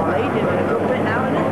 leading a little bit now, isn't it?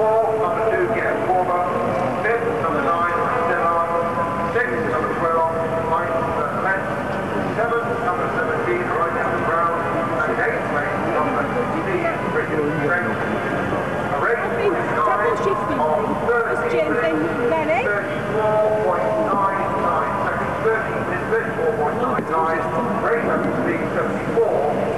Fourth, number 2, Get Former. Fifth, number 9, Stellar. Sixth, number 12, Mike Lent. Seventh, number 17, Right Down Brown. And eighth place, number 16, Richard Trent. A shifting of thing. Then, then, eh? 34.99 seconds, 13 minutes, 34.99, race number 74.